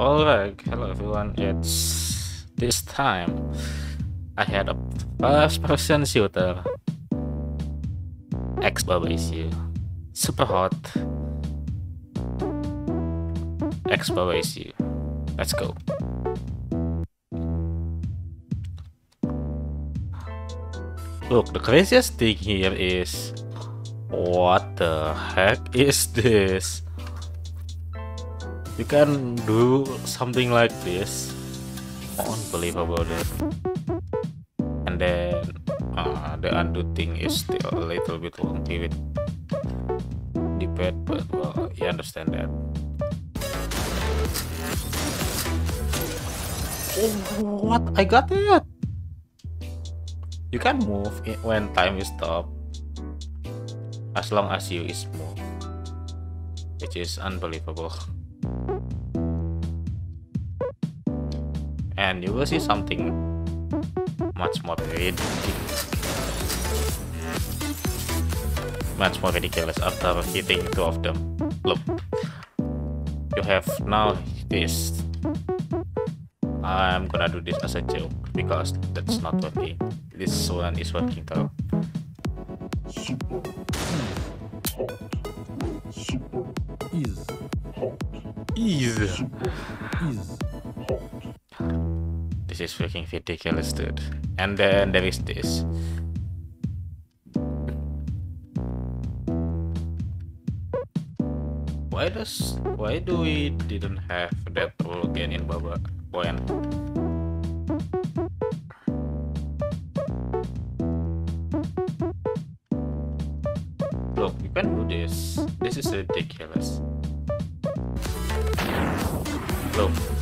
Alright, hello everyone. It's this time I had a first person shooter. X Baba Is You. Super hot. X Baba Is You. Let's go. Look, the craziest thing here is what the heck is this? You can do something like this. Unbelievable, dude. And then uh, the undo thing is still a little bit wonky with pad, but well, you understand that. Oh, what? I got it! You can move when time is stop as long as you is move which is unbelievable and you will see something much more ridiculous. Much more ridiculous after hitting two of them. Look you have now this. I'm gonna do this as a joke because that's not working this one is working though super. Hot super. Is. Hot easy super. Is. hot this is freaking ridiculous dude. And then there is this. Why does why do we didn't have that rule again in Baba when look you can do this. This is ridiculous. Look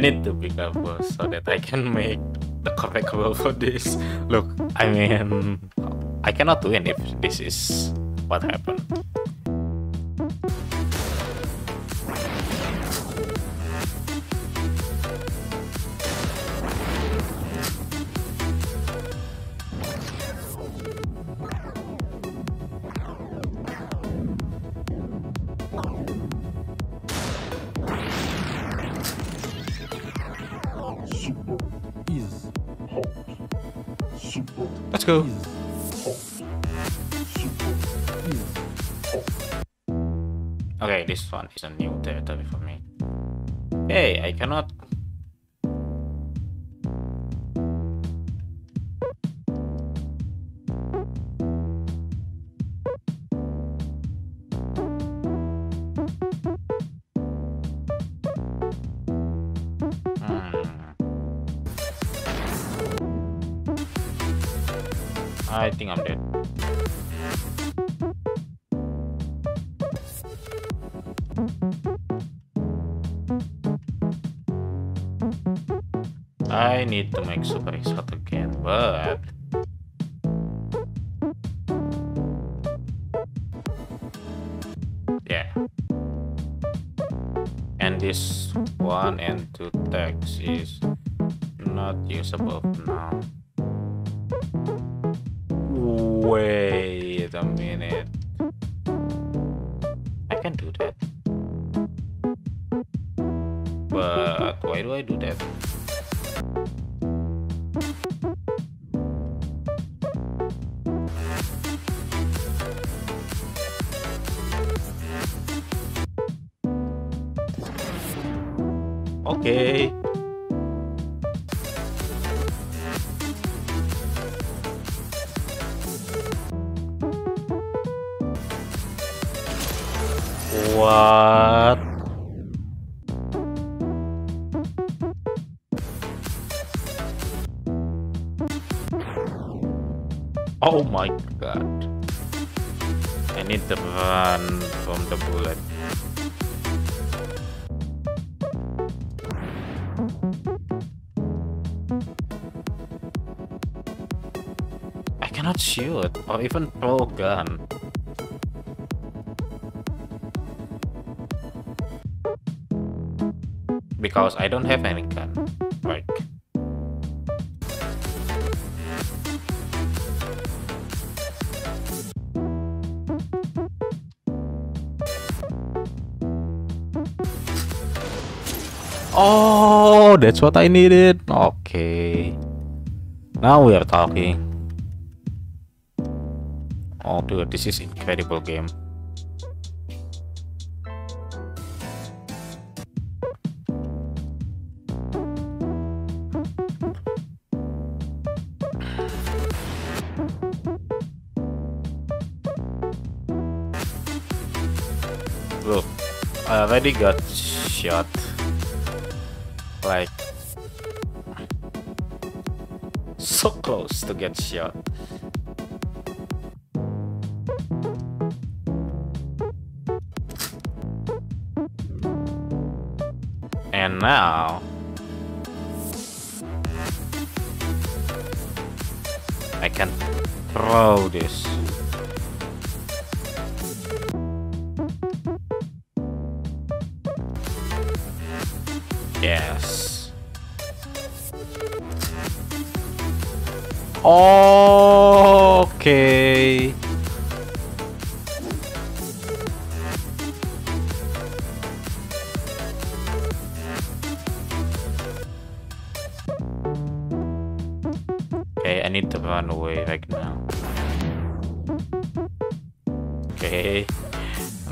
need to pick up so that I can make the correct for this. Look, I mean, I cannot win if this is what happened. Okay, this one is a new territory for me. Hey, I cannot. Think I'm dead. I need to make super shot again, but yeah. And this one and two tags is not usable now. Wait a minute. I can do that. But why do I do that? Okay. What? Oh my god. I need to run from the bullet. I cannot shoot or even throw gun. Because I don't have any gun. Like Oh, that's what I needed. Okay. Now we are talking. Oh dude, this is incredible game. Uh, I already got shot. Like so close to get shot. And now I can throw this. Yes. Okay. Okay, I need to run away right now. Okay.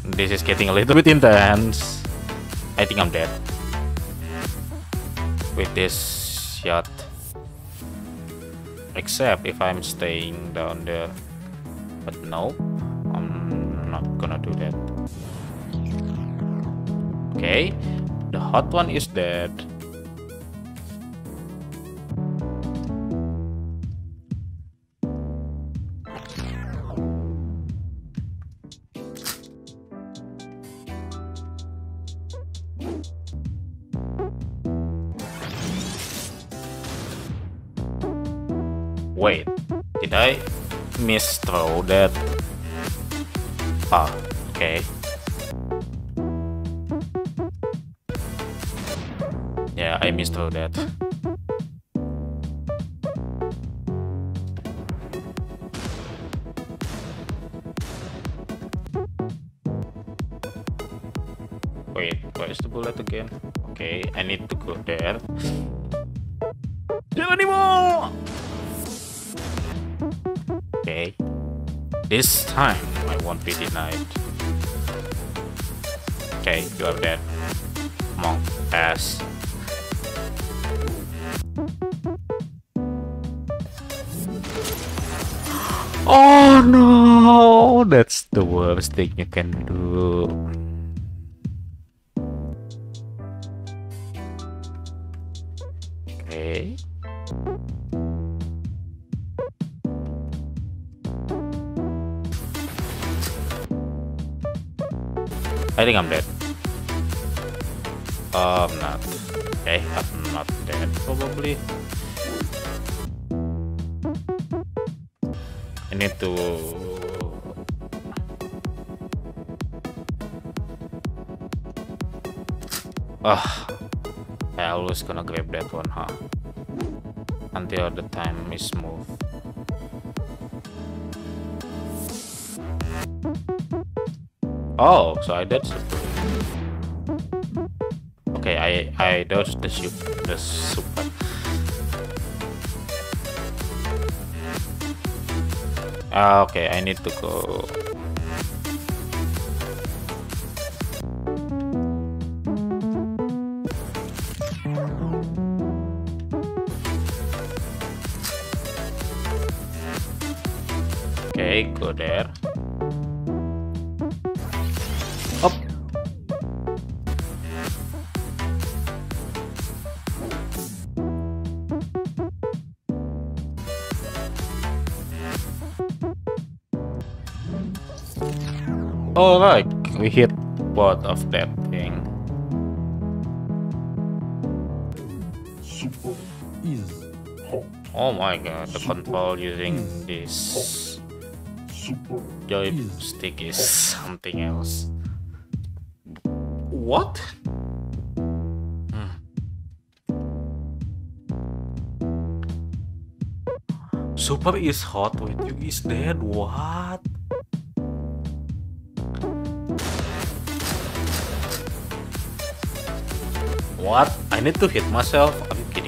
This is getting a little bit intense. I think I'm dead. With this shot. Except if I'm staying down there. But no, I'm not gonna do that. Okay, the hot one is dead. Miss throw that? Ah, okay. Yeah, I missed throw that. Wait, where's the bullet again? Okay, I need to go there. Geronimo! This time I won't be denied. Okay, you are dead. Come on, pass. Oh no! That's the worst thing you can do. Okay. I think I'm dead. I'm not. Okay, I'm not dead probably. I need to Ah, I always gonna grab that one, huh? Until the time is smooth. Oh, so I dodged the Okay, I I dodged the shoot the super. Ah, okay, I need to go. Okay, go there. Like We hit both of that thing. Oh my god, the control using this joystick is something else. What? Hmm. Super is hot, when you is dead, what? What? I need to hit myself? You kidding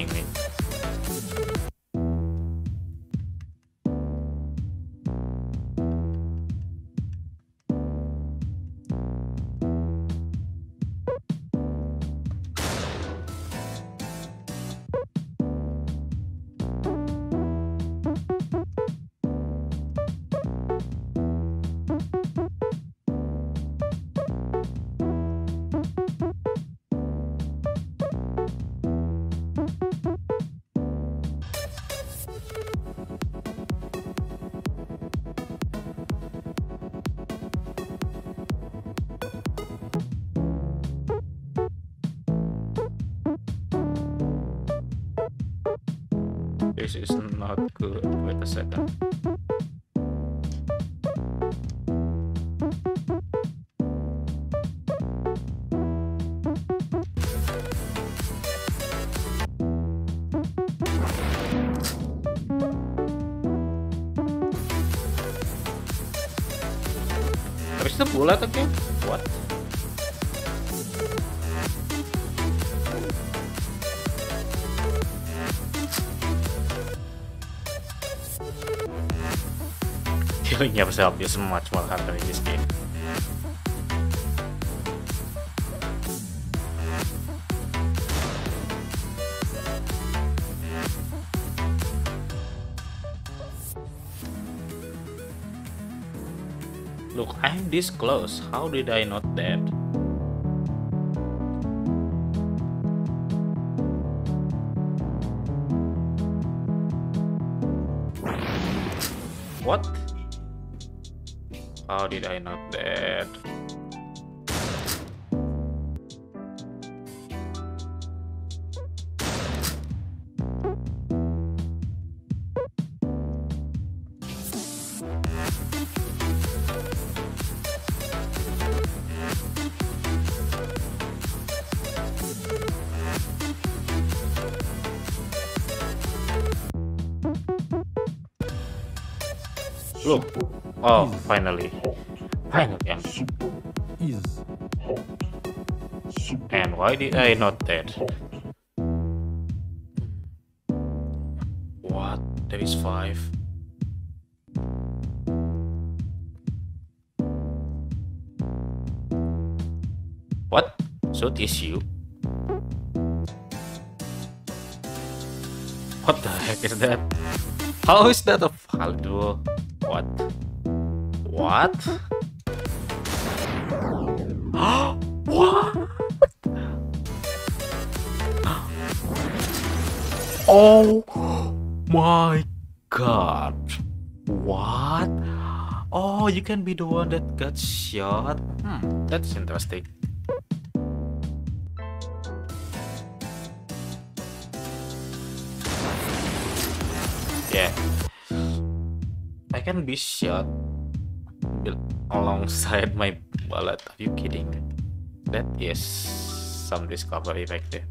This is not good. Wait a second. Where's the bullet again? What? Healing yourself is much more harder in this game. Look, I'm this close. How did I not that? Did I not that? Look. Oh, finally. Finally. And, Super is hot. Super and why did I not that? hot. What? There is five. What? So it is you? What the heck is that? How is that a Faldo? What? What? Oh my god. What? Oh, you can be the one that got shot. Hmm, that's interesting. Yeah. I can be shot alongside my bullet. Are you kidding? That is some discovery right there.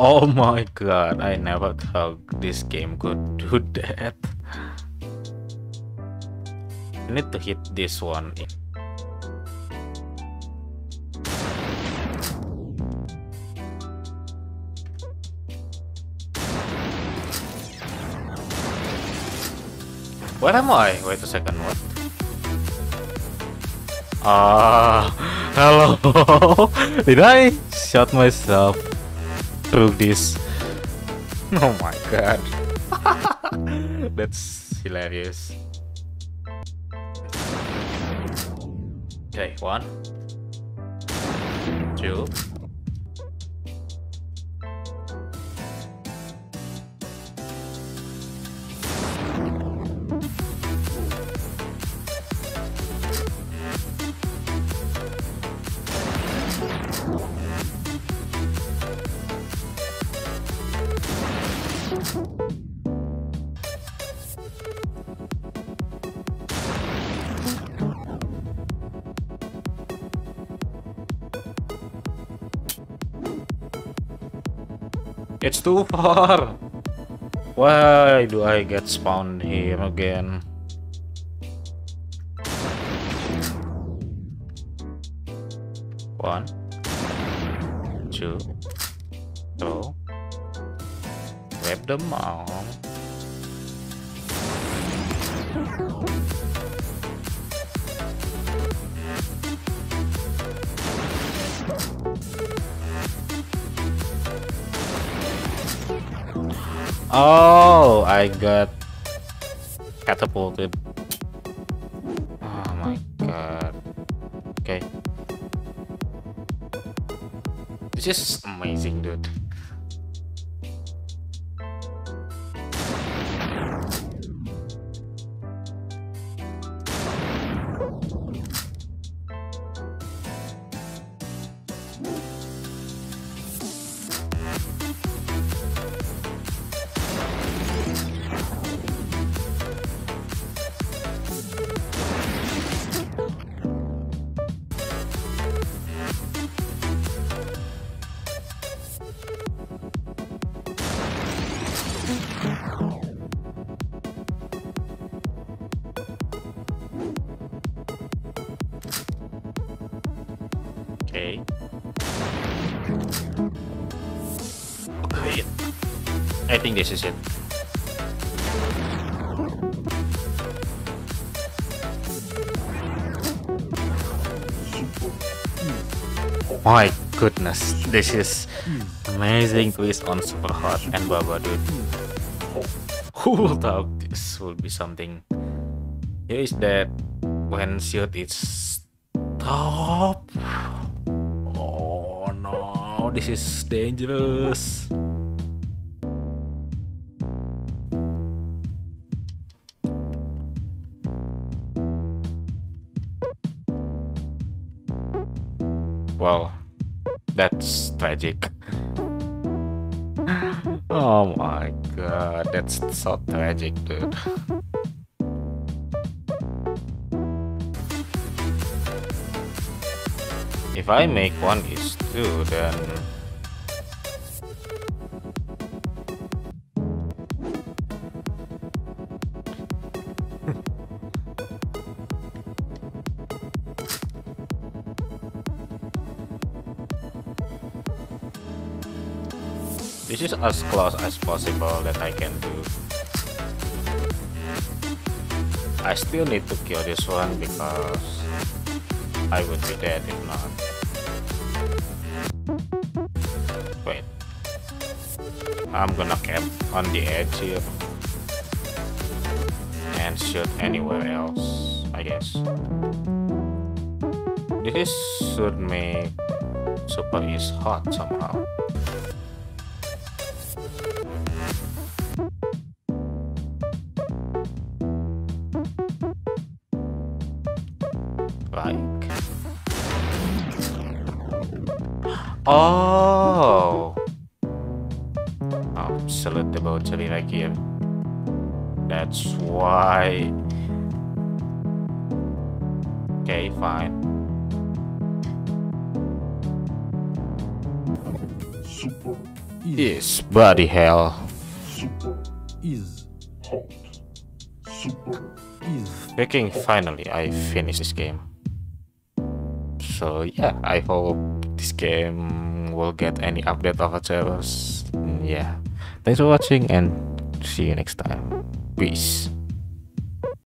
Oh my god, I never thought this game could do that. I need to hit this one. Where am I? Wait a second, what? Ah, hello. Did I shot myself through this? Oh my god. That's hilarious. Okay, one, two. Too far. Why do I get spawned here again? One, two. Grab them all. Oh, I got catapulted. Oh my god. Okay. This is amazing, dude. Think this is it. My goodness, this is amazing twist on Super Hot and Baba dude. Who would thought this would be something? Here is that when shoot is top. Oh no, this is dangerous. Well, that's tragic. Oh my god, that's so tragic, dude. If I make one is two, then as close as possible that I can do. I still need to kill this one because I would be dead if not. Wait. I'm gonna camp on the edge here. And shoot anywhere else, I guess. This should make Super East hot somehow. Oh. oh Absolute debauchery right here That's why. Okay, fine. Super is Yes, bloody hell. Super is hot. Super is Freaking finally I finished this game. So yeah, I hope this game will get any update of servers. Mm, yeah. Thanks for watching and see you next time. Peace.